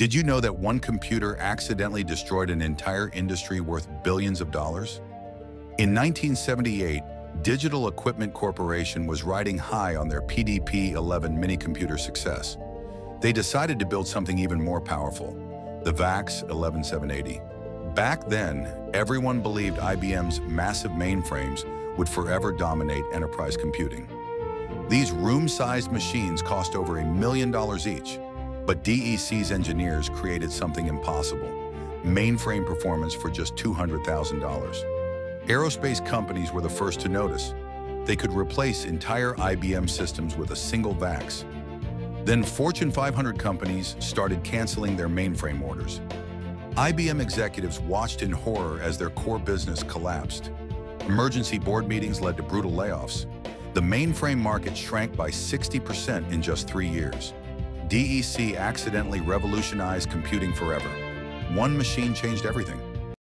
Did you know that one computer accidentally destroyed an entire industry worth billions of dollars? In 1978, Digital Equipment Corporation was riding high on their PDP-11 minicomputer success. They decided to build something even more powerful, the VAX 11780. Back then, everyone believed IBM's massive mainframes would forever dominate enterprise computing. These room-sized machines cost over a million dollars each, but DEC's engineers created something impossible, mainframe performance for just $200,000. Aerospace companies were the first to notice. They could replace entire IBM systems with a single VAX. Then Fortune 500 companies started canceling their mainframe orders. IBM executives watched in horror as their core business collapsed. Emergency board meetings led to brutal layoffs. The mainframe market shrank by 60% in just three years. DEC accidentally revolutionized computing forever. One machine changed everything.